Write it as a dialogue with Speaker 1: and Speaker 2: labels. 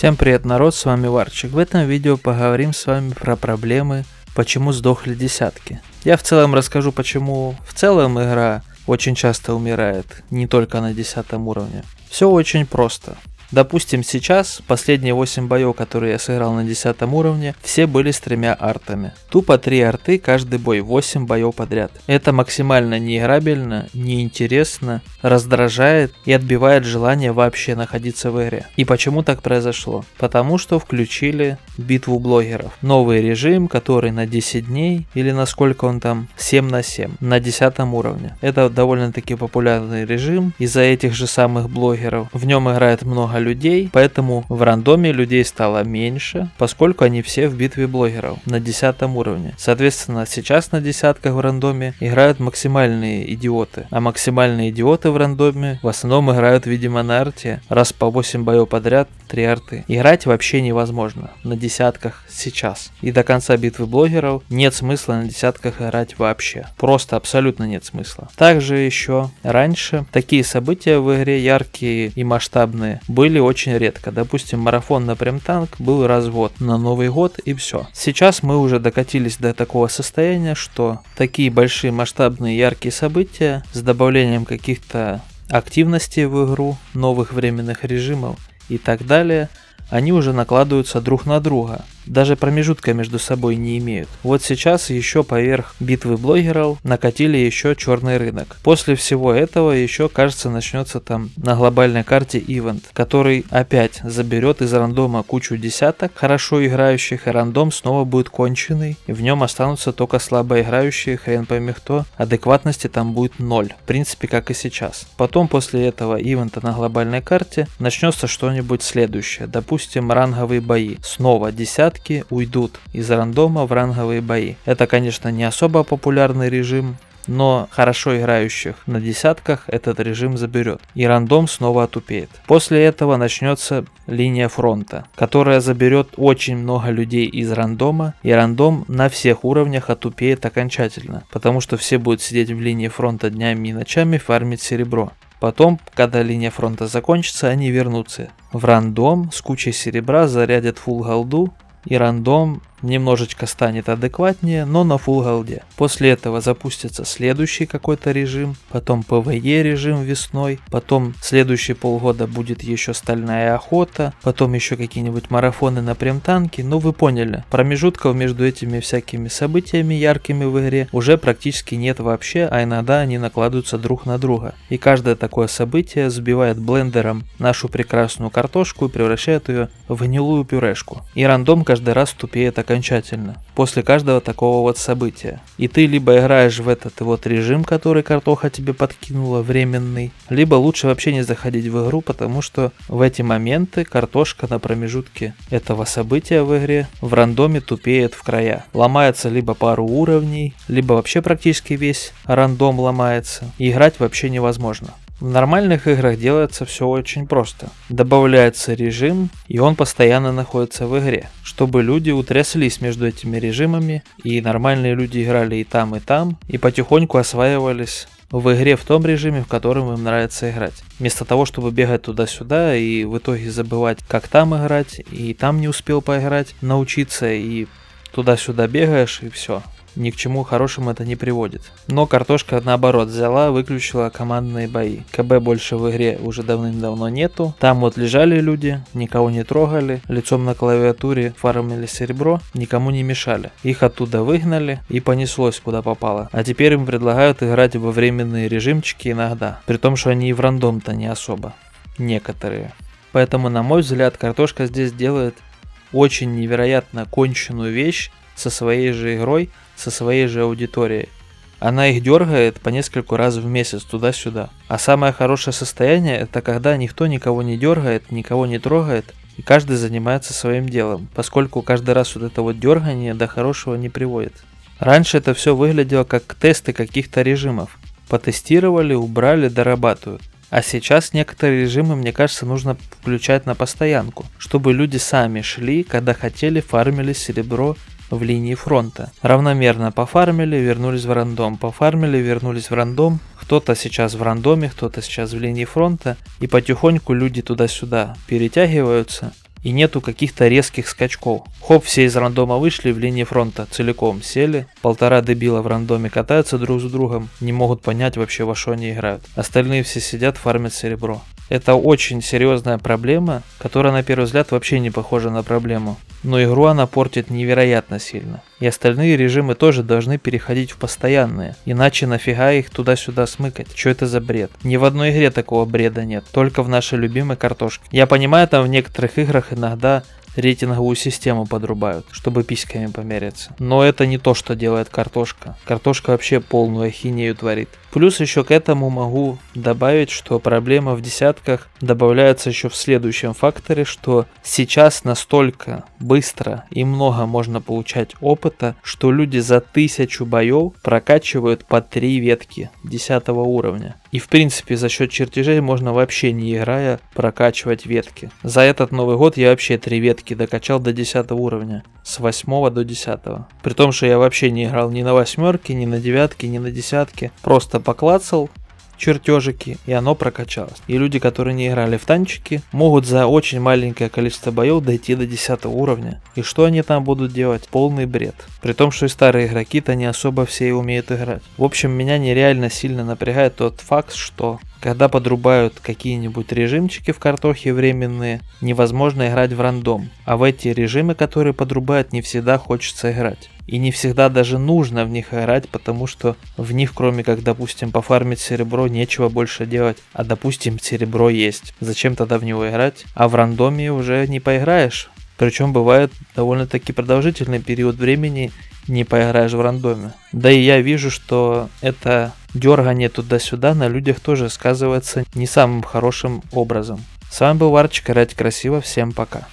Speaker 1: Всем привет, народ, с вами Варчик. В этом видео поговорим с вами про проблемы, почему сдохли десятки. Я в целом расскажу, почему в целом игра очень часто умирает, не только на десятом уровне. Все очень просто. Допустим, сейчас последние 8 боев, которые я сыграл на 10 уровне, все были с тремя артами. Тупо 3 арты каждый бой, 8 боев подряд. Это максимально неиграбельно, неинтересно, раздражает и отбивает желание вообще находиться в игре. И почему так произошло? Потому что включили битву блогеров. Новый режим, который на 10 дней, или на сколько он там, 7 на 7, на 10 уровне. Это довольно-таки популярный режим из-за этих же самых блогеров. В нем играет много людей, поэтому в рандоме людей стало меньше, поскольку они все в битве блогеров на 10 уровне. Соответственно, сейчас на десятках в рандоме играют максимальные идиоты, а максимальные идиоты в рандоме в основном играют, видимо, на арте, раз по 8 боев подряд, 3 арты. Играть вообще невозможно на десятках сейчас. И до конца битвы блогеров нет смысла на десятках играть вообще. Просто абсолютно нет смысла. Также еще раньше такие события в игре яркие и масштабные были очень редко. Допустим, марафон на прем-танк был развод на Новый год и все. Сейчас мы уже докатились до такого состояния, что такие большие масштабные яркие события с добавлением каких-то активностей в игру, новых временных режимов и так далее, они уже накладываются друг на друга даже промежутка между собой не имеют. Вот сейчас еще поверх битвы блогеров накатили еще черный рынок. После всего этого еще, кажется, начнется там на глобальной карте ивент, который опять заберет из рандома кучу десяток хорошо играющих, и рандом снова будет конченый, в нем останутся только слабо играющие, хрен пойми кто, адекватности там будет ноль, в принципе как и сейчас. Потом после этого ивента на глобальной карте начнется что-нибудь следующее, допустим ранговые бои, снова десятки уйдут из рандома в ранговые бои. Это, конечно, не особо популярный режим, но хорошо играющих на десятках этот режим заберет, и рандом снова отупеет. После этого начнется линия фронта, которая заберет очень много людей из рандома, и рандом на всех уровнях отупеет окончательно, потому что все будут сидеть в линии фронта днями и ночами фармить серебро. Потом, когда линия фронта закончится, они вернутся. В рандом с кучей серебра, зарядят фул голду и рандом немножечко станет адекватнее, но на full голде. После этого запустится следующий какой-то режим, потом PvE режим весной, потом следующие полгода будет еще стальная охота, потом еще какие-нибудь марафоны на прем-танке, ну вы поняли, промежутков между этими всякими событиями яркими в игре уже практически нет вообще, а иногда они накладываются друг на друга. И каждое такое событие сбивает блендером нашу прекрасную картошку и превращает ее в гнилую пюрешку. И рандом каждый раз тупеет окончательно после каждого такого вот события. И ты либо играешь в этот вот режим, который картоха тебе подкинула, временный, либо лучше вообще не заходить в игру, потому что в эти моменты картошка на промежутке этого события в игре в рандоме тупеет в края. Ломается либо пару уровней, либо вообще практически весь рандом ломается. И играть вообще невозможно. В нормальных играх делается все очень просто. Добавляется режим, и он постоянно находится в игре, чтобы люди утряслись между этими режимами, и нормальные люди играли и там, и там, и потихоньку осваивались в игре в том режиме, в котором им нравится играть. Вместо того, чтобы бегать туда-сюда и в итоге забывать, как там играть, и там не успел поиграть, научиться, и туда-сюда бегаешь, и все ни к чему хорошему это не приводит. Но картошка наоборот взяла, выключила командные бои. КБ больше в игре уже давным-давно нету. Там вот лежали люди, никого не трогали, лицом на клавиатуре фармили серебро, никому не мешали. Их оттуда выгнали и понеслось куда попало. А теперь им предлагают играть во временные режимчики иногда. При том, что они и в рандом-то не особо. Некоторые. Поэтому, на мой взгляд, картошка здесь делает очень невероятно конченую вещь со своей же игрой, со своей же аудиторией. Она их дергает по нескольку раз в месяц туда-сюда. А самое хорошее состояние это когда никто никого не дергает, никого не трогает, и каждый занимается своим делом, поскольку каждый раз вот это вот дергание до хорошего не приводит. Раньше это все выглядело как тесты каких-то режимов. Потестировали, убрали, дорабатывают. А сейчас некоторые режимы, мне кажется, нужно включать на постоянку, чтобы люди сами шли, когда хотели, фармили серебро в линии фронта. Равномерно пофармили, вернулись в рандом, пофармили, вернулись в рандом. Кто-то сейчас в рандоме, кто-то сейчас в линии фронта. И потихоньку люди туда-сюда перетягиваются. и нету каких-то резких скачков. Хоп, все из рандома вышли в линии фронта целиком сели, полтора дебила в рандоме катаются друг с другом, не могут понять вообще во что они играют. Остальные все сидят, фармят серебро. Это очень серьезная проблема, которая на первый взгляд вообще не похожа на проблему. Но игру она портит невероятно сильно. И остальные режимы тоже должны переходить в постоянные. Иначе нафига их туда-сюда смыкать? Что это за бред? Ни в одной игре такого бреда нет. Только в нашей любимой картошке. Я понимаю, там в некоторых играх иногда рейтинговую систему подрубают, чтобы письками помериться. Но это не то, что делает картошка. Картошка вообще полную ахинею творит. Плюс еще к этому могу добавить, что проблема в десятках добавляется еще в следующем факторе, что сейчас настолько быстро и много можно получать опыта, что люди за тысячу боев прокачивают по три ветки 10 уровня. И в принципе за счет чертежей можно вообще не играя прокачивать ветки. За этот Новый год я вообще три ветки докачал до 10 уровня. С 8 до 10. При том, что я вообще не играл ни на восьмерке, ни на девятке, ни на десятке. Просто поклацал чертежики, и оно прокачалось. И люди, которые не играли в танчики, могут за очень маленькое количество боев дойти до 10 уровня. И что они там будут делать? Полный бред. При том, что и старые игроки-то не особо все и умеют играть. В общем, меня нереально сильно напрягает тот факт, что когда подрубают какие-нибудь режимчики в картохе временные, невозможно играть в рандом. А в эти режимы, которые подрубают, не всегда хочется играть. И не всегда даже нужно в них играть, потому что в них, кроме как, допустим, пофармить серебро, нечего больше делать. А допустим, серебро есть. Зачем тогда в него играть? А в рандоме уже не поиграешь. Причем бывает довольно-таки продолжительный период времени не поиграешь в рандоме. Да и я вижу, что это дергание туда-сюда на людях тоже сказывается не самым хорошим образом. С вами был Варчик, играть красиво, всем пока.